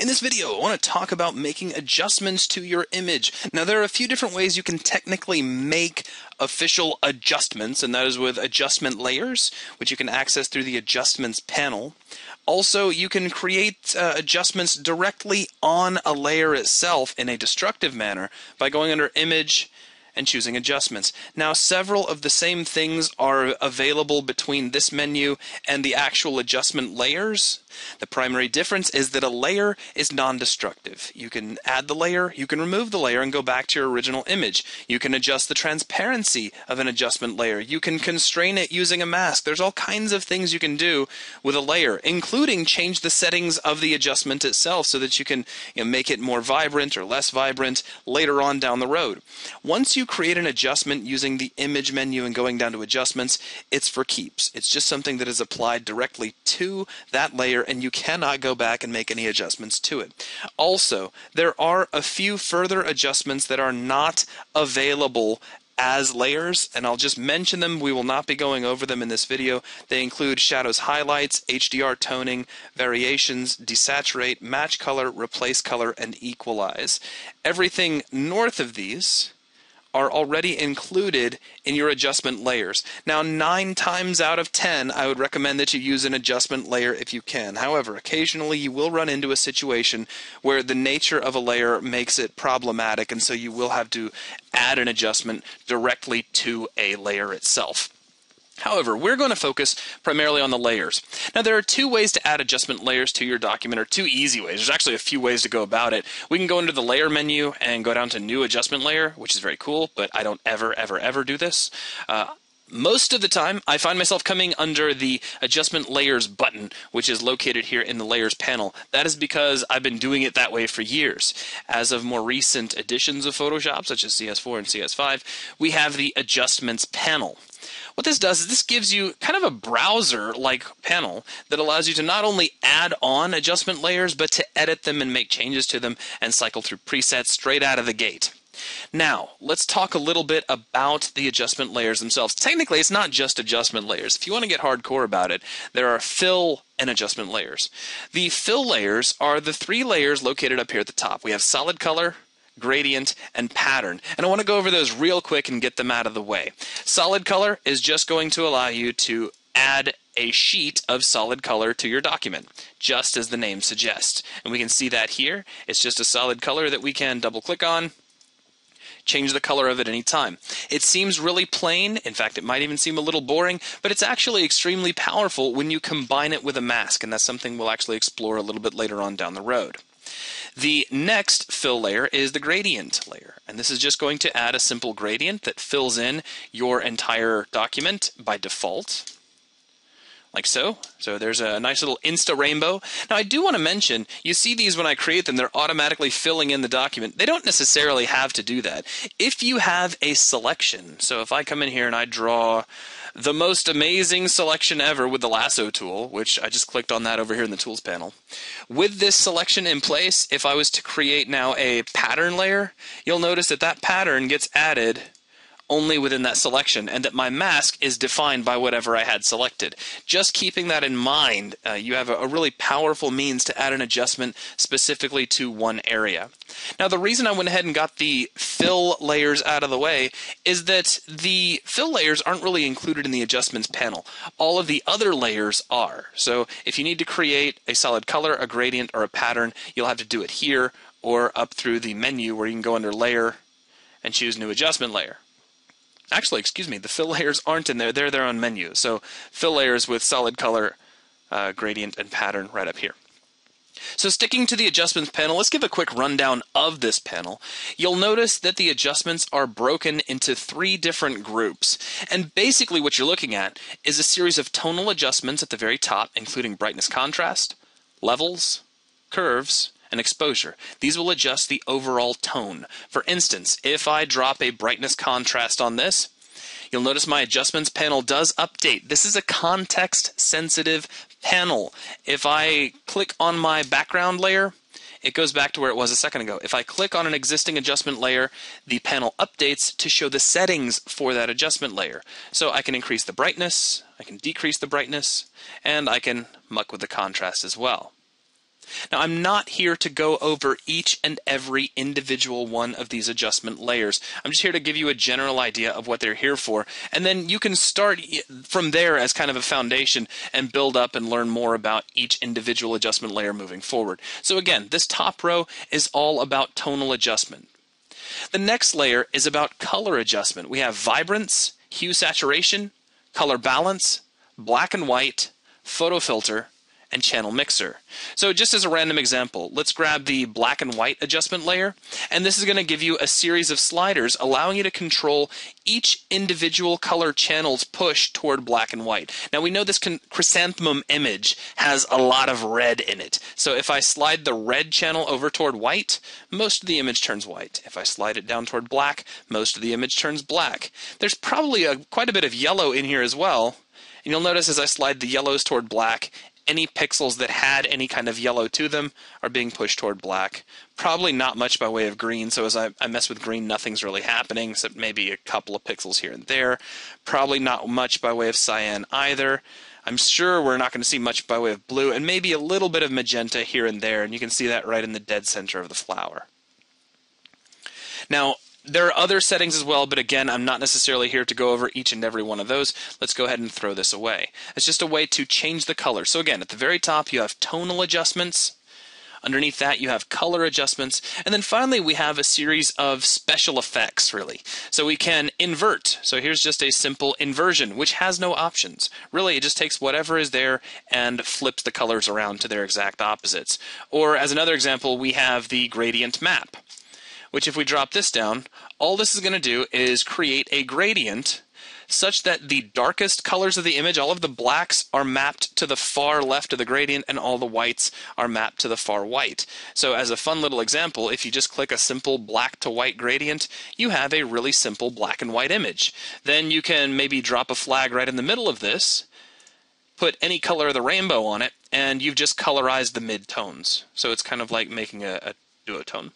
In this video, I want to talk about making adjustments to your image. Now, there are a few different ways you can technically make official adjustments, and that is with adjustment layers, which you can access through the adjustments panel. Also, you can create uh, adjustments directly on a layer itself in a destructive manner by going under Image, and choosing adjustments. Now, several of the same things are available between this menu and the actual adjustment layers. The primary difference is that a layer is non-destructive. You can add the layer, you can remove the layer and go back to your original image. You can adjust the transparency of an adjustment layer. You can constrain it using a mask. There's all kinds of things you can do with a layer, including change the settings of the adjustment itself so that you can you know, make it more vibrant or less vibrant later on down the road. Once you create an adjustment using the image menu and going down to adjustments, it's for keeps. It's just something that is applied directly to that layer and you cannot go back and make any adjustments to it. Also, there are a few further adjustments that are not available as layers, and I'll just mention them. We will not be going over them in this video. They include shadows highlights, HDR toning, variations, desaturate, match color, replace color, and equalize. Everything north of these are already included in your adjustment layers. Now, nine times out of ten, I would recommend that you use an adjustment layer if you can. However, occasionally you will run into a situation where the nature of a layer makes it problematic, and so you will have to add an adjustment directly to a layer itself. However, we're going to focus primarily on the layers. Now, there are two ways to add adjustment layers to your document, or two easy ways. There's actually a few ways to go about it. We can go into the layer menu and go down to new adjustment layer, which is very cool, but I don't ever, ever, ever do this. Uh, most of the time, I find myself coming under the Adjustment Layers button, which is located here in the Layers panel. That is because I've been doing it that way for years. As of more recent editions of Photoshop, such as CS4 and CS5, we have the Adjustments panel. What this does is this gives you kind of a browser like panel that allows you to not only add on adjustment layers, but to edit them and make changes to them and cycle through presets straight out of the gate. Now, let's talk a little bit about the adjustment layers themselves. Technically, it's not just adjustment layers. If you want to get hardcore about it, there are fill and adjustment layers. The fill layers are the three layers located up here at the top. We have solid color, gradient, and pattern. And I want to go over those real quick and get them out of the way. Solid color is just going to allow you to add a sheet of solid color to your document, just as the name suggests. And we can see that here. It's just a solid color that we can double click on change the color of it any time. It seems really plain, in fact, it might even seem a little boring, but it's actually extremely powerful when you combine it with a mask, and that's something we'll actually explore a little bit later on down the road. The next fill layer is the gradient layer, and this is just going to add a simple gradient that fills in your entire document by default like so. So there's a nice little Insta rainbow. Now I do want to mention, you see these when I create them, they're automatically filling in the document. They don't necessarily have to do that. If you have a selection, so if I come in here and I draw the most amazing selection ever with the lasso tool, which I just clicked on that over here in the tools panel. With this selection in place, if I was to create now a pattern layer, you'll notice that that pattern gets added only within that selection and that my mask is defined by whatever I had selected. Just keeping that in mind, uh, you have a, a really powerful means to add an adjustment specifically to one area. Now, the reason I went ahead and got the fill layers out of the way is that the fill layers aren't really included in the adjustments panel. All of the other layers are. So if you need to create a solid color, a gradient, or a pattern, you'll have to do it here or up through the menu where you can go under layer and choose new adjustment layer. Actually, excuse me, the fill layers aren't in there. They're their own menu. So fill layers with solid color, uh, gradient, and pattern right up here. So sticking to the adjustments panel, let's give a quick rundown of this panel. You'll notice that the adjustments are broken into three different groups. And basically what you're looking at is a series of tonal adjustments at the very top, including brightness contrast, levels, curves, and exposure. These will adjust the overall tone. For instance, if I drop a brightness contrast on this, you'll notice my adjustments panel does update. This is a context sensitive panel. If I click on my background layer, it goes back to where it was a second ago. If I click on an existing adjustment layer, the panel updates to show the settings for that adjustment layer. So I can increase the brightness, I can decrease the brightness, and I can muck with the contrast as well. Now, I'm not here to go over each and every individual one of these adjustment layers. I'm just here to give you a general idea of what they're here for. And then you can start from there as kind of a foundation and build up and learn more about each individual adjustment layer moving forward. So, again, this top row is all about tonal adjustment. The next layer is about color adjustment. We have vibrance, hue saturation, color balance, black and white, photo filter, and channel mixer. So just as a random example, let's grab the black and white adjustment layer, and this is going to give you a series of sliders allowing you to control each individual color channel's push toward black and white. Now we know this chrysanthemum image has a lot of red in it, so if I slide the red channel over toward white, most of the image turns white. If I slide it down toward black, most of the image turns black. There's probably a, quite a bit of yellow in here as well, and you'll notice as I slide the yellows toward black, any pixels that had any kind of yellow to them are being pushed toward black. Probably not much by way of green, so as I, I, mess with green, nothing's really happening, except maybe a couple of pixels here and there. Probably not much by way of cyan either. I'm sure we're not going to see much by way of blue, and maybe a little bit of magenta here and there, and you can see that right in the dead center of the flower. Now, there are other settings as well, but again, I'm not necessarily here to go over each and every one of those. Let's go ahead and throw this away. It's just a way to change the color. So again, at the very top, you have tonal adjustments. Underneath that, you have color adjustments. And then finally, we have a series of special effects, really. So we can invert. So here's just a simple inversion, which has no options. Really, it just takes whatever is there and flips the colors around to their exact opposites. Or as another example, we have the gradient map which if we drop this down, all this is going to do is create a gradient such that the darkest colors of the image, all of the blacks, are mapped to the far left of the gradient, and all the whites are mapped to the far white. So, as a fun little example, if you just click a simple black to white gradient, you have a really simple black and white image. Then you can maybe drop a flag right in the middle of this, put any color of the rainbow on it, and you've just colorized the mid tones. So, it's kind of like making a, a duotone.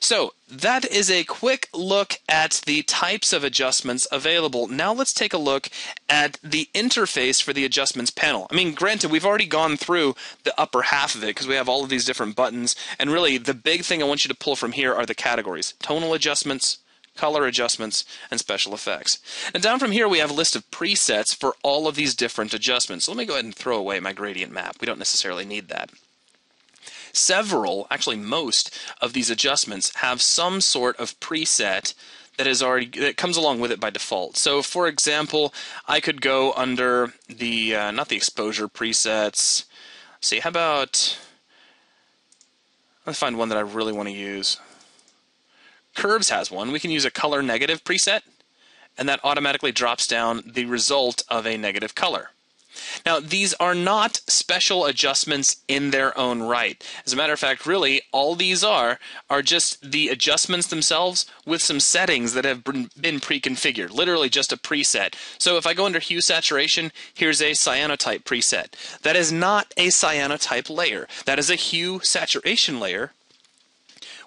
So that is a quick look at the types of adjustments available. Now let's take a look at the interface for the adjustments panel. I mean, granted, we've already gone through the upper half of it because we have all of these different buttons. And really, the big thing I want you to pull from here are the categories. Tonal adjustments, color adjustments, and special effects. And down from here, we have a list of presets for all of these different adjustments. So let me go ahead and throw away my gradient map. We don't necessarily need that. Several, actually most, of these adjustments have some sort of preset that is already that comes along with it by default. So, for example, I could go under the uh, not the exposure presets. Let's see, how about let's find one that I really want to use. Curves has one. We can use a color negative preset, and that automatically drops down the result of a negative color. Now, these are not special adjustments in their own right. As a matter of fact, really, all these are are just the adjustments themselves with some settings that have been pre-configured, literally just a preset. So if I go under hue saturation, here's a cyanotype preset. That is not a cyanotype layer. That is a hue saturation layer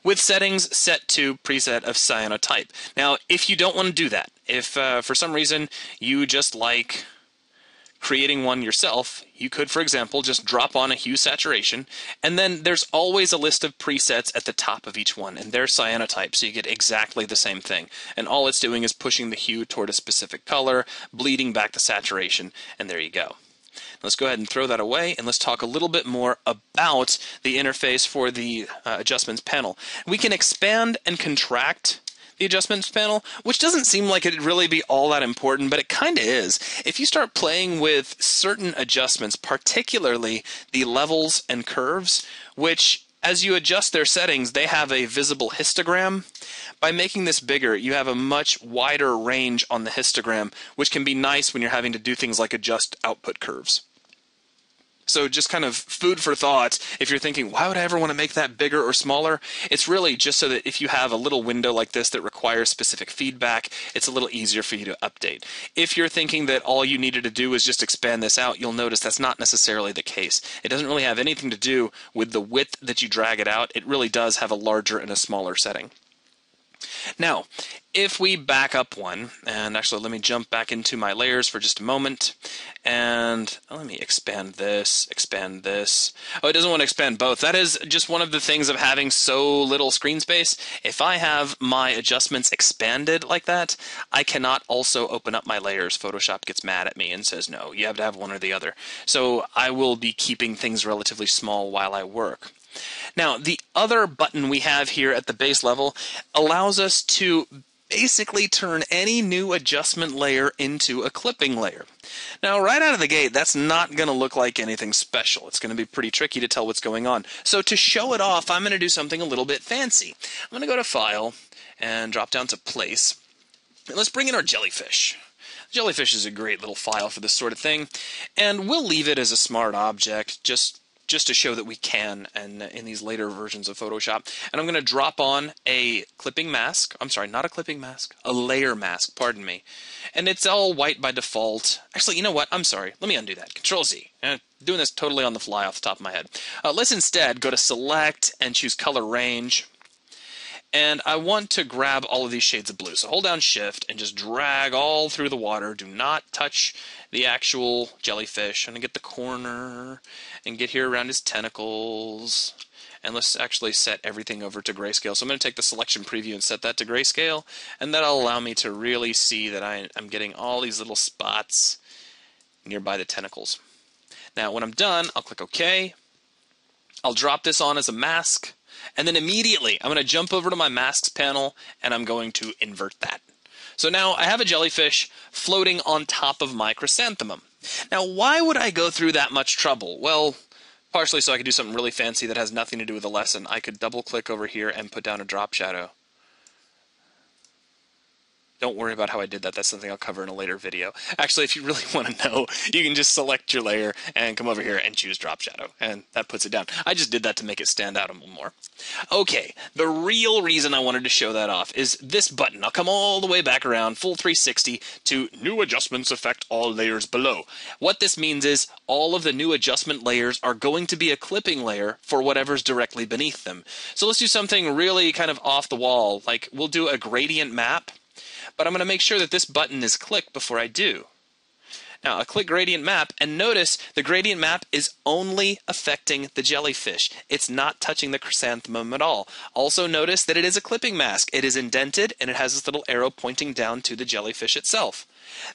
with settings set to preset of cyanotype. Now, if you don't want to do that, if uh, for some reason you just like creating one yourself, you could, for example, just drop on a hue saturation, and then there's always a list of presets at the top of each one, and they're cyanotype, so you get exactly the same thing. And all it's doing is pushing the hue toward a specific color, bleeding back the saturation, and there you go. Let's go ahead and throw that away and let's talk a little bit more about the interface for the uh, adjustments panel. We can expand and contract the adjustments panel, which doesn't seem like it'd really be all that important, but it kind of is. If you start playing with certain adjustments, particularly the levels and curves, which as you adjust their settings, they have a visible histogram. By making this bigger, you have a much wider range on the histogram, which can be nice when you're having to do things like adjust output curves. So just kind of food for thought. If you're thinking, why would I ever want to make that bigger or smaller? It's really just so that if you have a little window like this that requires specific feedback, it's a little easier for you to update. If you're thinking that all you needed to do was just expand this out, you'll notice that's not necessarily the case. It doesn't really have anything to do with the width that you drag it out. It really does have a larger and a smaller setting. Now, if we back up one, and actually let me jump back into my layers for just a moment, and let me expand this, expand this. Oh, it doesn't want to expand both. That is just one of the things of having so little screen space. If I have my adjustments expanded like that, I cannot also open up my layers. Photoshop gets mad at me and says, no, you have to have one or the other. So I will be keeping things relatively small while I work. Now, the other button we have here at the base level allows us to basically turn any new adjustment layer into a clipping layer. Now, right out of the gate, that's not going to look like anything special. It's going to be pretty tricky to tell what's going on. So to show it off, I'm going to do something a little bit fancy. I'm going to go to File and drop down to Place. And let's bring in our jellyfish. Jellyfish is a great little file for this sort of thing, and we'll leave it as a smart object just just to show that we can and in these later versions of Photoshop. And I'm going to drop on a clipping mask. I'm sorry, not a clipping mask, a layer mask, pardon me. And it's all white by default. Actually, you know what? I'm sorry. Let me undo that. Control Z. Uh, doing this totally on the fly off the top of my head. Uh, let's instead go to select and choose color range and I want to grab all of these shades of blue. So hold down shift and just drag all through the water. Do not touch the actual jellyfish. I'm going to get the corner and get here around his tentacles. And let's actually set everything over to grayscale. So I'm going to take the selection preview and set that to grayscale. And that'll allow me to really see that I, I'm getting all these little spots nearby the tentacles. Now when I'm done, I'll click OK. I'll drop this on as a mask. And then immediately, I'm going to jump over to my masks panel and I'm going to invert that. So now I have a jellyfish floating on top of my chrysanthemum. Now, why would I go through that much trouble? Well, partially so I could do something really fancy that has nothing to do with the lesson. I could double click over here and put down a drop shadow. Don't worry about how I did that. That's something I'll cover in a later video. Actually, if you really want to know, you can just select your layer and come over here and choose drop shadow, and that puts it down. I just did that to make it stand out a little more. Okay, the real reason I wanted to show that off is this button. I'll come all the way back around, full 360, to New Adjustments affect all layers below. What this means is all of the new adjustment layers are going to be a clipping layer for whatever's directly beneath them. So let's do something really kind of off the wall, like we'll do a gradient map but I'm going to make sure that this button is clicked before I do. Now, I click gradient map, and notice the gradient map is only affecting the jellyfish. It's not touching the chrysanthemum at all. Also notice that it is a clipping mask. It is indented, and it has this little arrow pointing down to the jellyfish itself.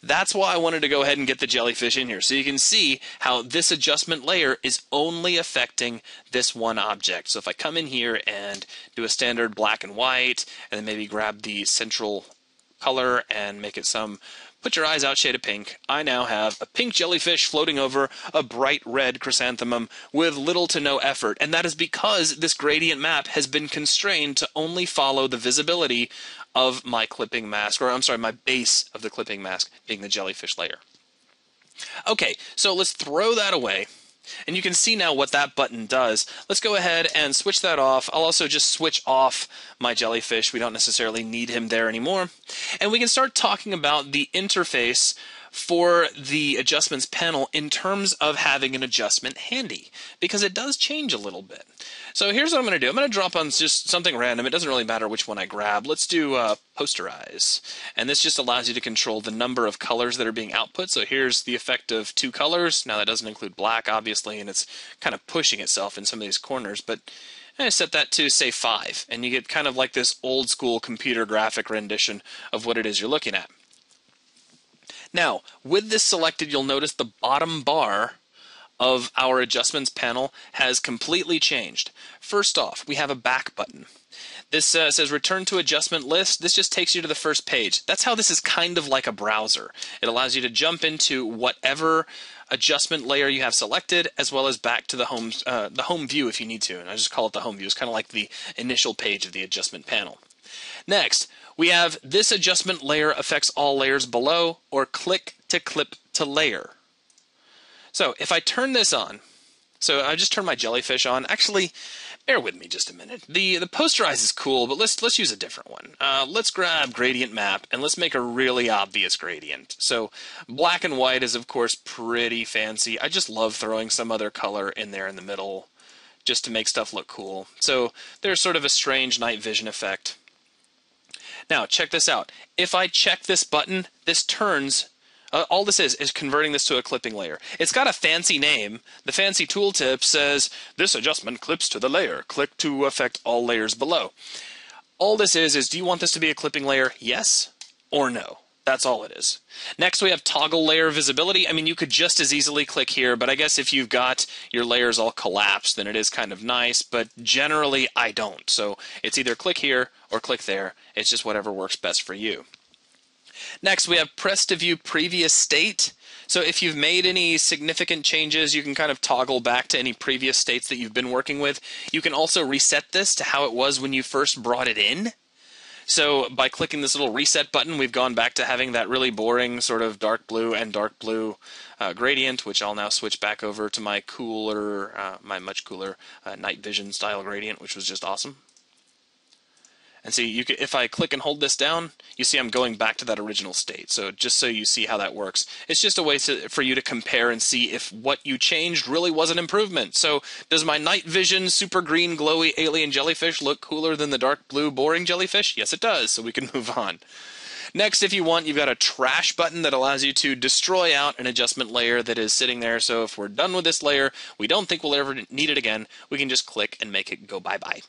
That's why I wanted to go ahead and get the jellyfish in here, so you can see how this adjustment layer is only affecting this one object. So if I come in here and do a standard black and white, and then maybe grab the central color and make it some put your eyes out shade of pink, I now have a pink jellyfish floating over a bright red chrysanthemum with little to no effort. And that is because this gradient map has been constrained to only follow the visibility of my clipping mask, or I'm sorry, my base of the clipping mask being the jellyfish layer. Okay, so let's throw that away and you can see now what that button does. Let's go ahead and switch that off. I'll also just switch off my jellyfish. We don't necessarily need him there anymore. And we can start talking about the interface for the adjustments panel in terms of having an adjustment handy because it does change a little bit. So here's what I'm going to do. I'm going to drop on just something random. It doesn't really matter which one I grab. Let's do uh, posterize. And this just allows you to control the number of colors that are being output. So here's the effect of two colors. Now that doesn't include black, obviously, and it's kind of pushing itself in some of these corners. But I set that to, say, 5. And you get kind of like this old school computer graphic rendition of what it is you're looking at. Now, with this selected, you'll notice the bottom bar of our adjustments panel has completely changed. First off, we have a back button. This uh, says return to adjustment list. This just takes you to the first page. That's how this is kind of like a browser. It allows you to jump into whatever adjustment layer you have selected, as well as back to the home uh, the home view if you need to. And I just call it the home view. It's kind of like the initial page of the adjustment panel. Next, we have this adjustment layer affects all layers below, or click to clip to layer. So if I turn this on, so I just turned my jellyfish on. Actually, bear with me just a minute. The the posterize is cool, but let's let's use a different one. Uh, let's grab gradient map and let's make a really obvious gradient. So black and white is of course pretty fancy. I just love throwing some other color in there in the middle just to make stuff look cool. So there's sort of a strange night vision effect. Now, check this out. If I check this button, this turns uh, all this is is converting this to a clipping layer. It's got a fancy name. The fancy tooltip says this adjustment clips to the layer. Click to affect all layers below. All this is is do you want this to be a clipping layer? Yes or no? That's all it is. Next, we have toggle layer visibility. I mean, you could just as easily click here, but I guess if you've got your layers all collapsed, then it is kind of nice, but generally I don't. So it's either click here or click there. It's just whatever works best for you. Next, we have press to view previous state. So if you've made any significant changes, you can kind of toggle back to any previous states that you've been working with. You can also reset this to how it was when you first brought it in. So by clicking this little reset button, we've gone back to having that really boring sort of dark blue and dark blue uh, gradient, which I'll now switch back over to my cooler, uh, my much cooler uh, night vision style gradient, which was just awesome. And see, you can, if I click and hold this down, you see I'm going back to that original state. So just so you see how that works, it's just a way to, for you to compare and see if what you changed really was an improvement. So does my night vision super green glowy alien jellyfish look cooler than the dark blue boring jellyfish? Yes, it does. So we can move on. Next, if you want, you've got a trash button that allows you to destroy out an adjustment layer that is sitting there. So if we're done with this layer, we don't think we'll ever need it again, we can just click and make it go bye-bye.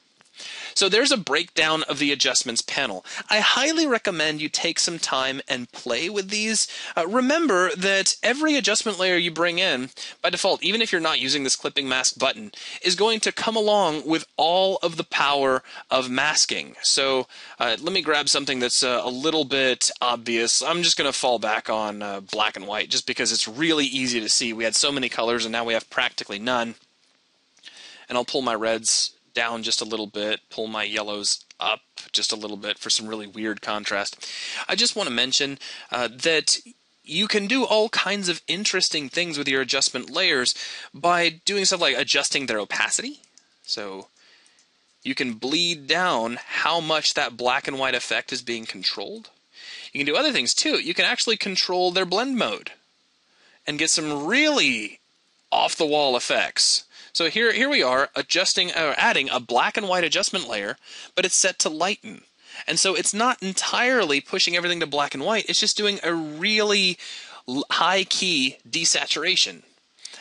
So there's a breakdown of the adjustments panel. I highly recommend you take some time and play with these. Uh, remember that every adjustment layer you bring in, by default, even if you're not using this clipping mask button, is going to come along with all of the power of masking. So uh, let me grab something that's uh, a little bit obvious. I'm just going to fall back on uh, black and white just because it's really easy to see. We had so many colors and now we have practically none. And I'll pull my reds down just a little bit, pull my yellows up just a little bit for some really weird contrast. I just want to mention uh, that you can do all kinds of interesting things with your adjustment layers by doing stuff like adjusting their opacity. So you can bleed down how much that black and white effect is being controlled. You can do other things too. You can actually control their blend mode and get some really off the wall effects. So here, here we are adjusting or uh, adding a black and white adjustment layer, but it's set to lighten. And so it's not entirely pushing everything to black and white. It's just doing a really high key desaturation.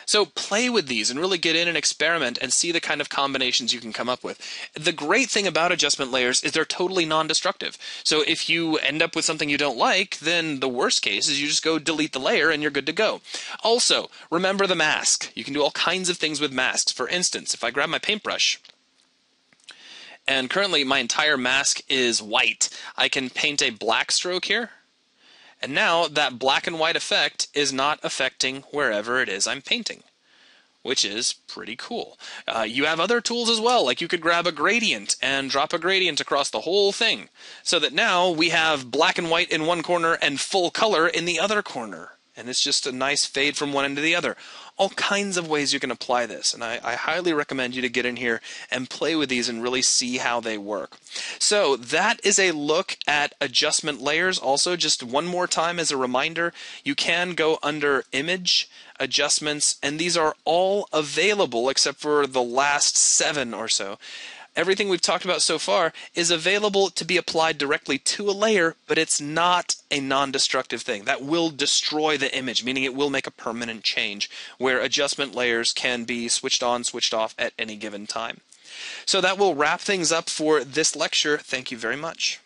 So play with these and really get in and experiment and see the kind of combinations you can come up with. The great thing about adjustment layers is they're totally non-destructive. So if you end up with something you don't like, then the worst case is you just go delete the layer and you're good to go. Also, remember the mask. You can do all kinds of things with masks. For instance, if I grab my paintbrush, and currently my entire mask is white, I can paint a black stroke here and now that black and white effect is not affecting wherever it is I'm painting, which is pretty cool. Uh, you have other tools as well, like you could grab a gradient and drop a gradient across the whole thing, so that now we have black and white in one corner and full color in the other corner. And it's just a nice fade from one end to the other all kinds of ways you can apply this. And I, I, highly recommend you to get in here and play with these and really see how they work. So that is a look at adjustment layers. Also, just one more time as a reminder, you can go under image adjustments, and these are all available except for the last seven or so everything we've talked about so far is available to be applied directly to a layer, but it's not a non-destructive thing. That will destroy the image, meaning it will make a permanent change, where adjustment layers can be switched on, switched off at any given time. So that will wrap things up for this lecture. Thank you very much.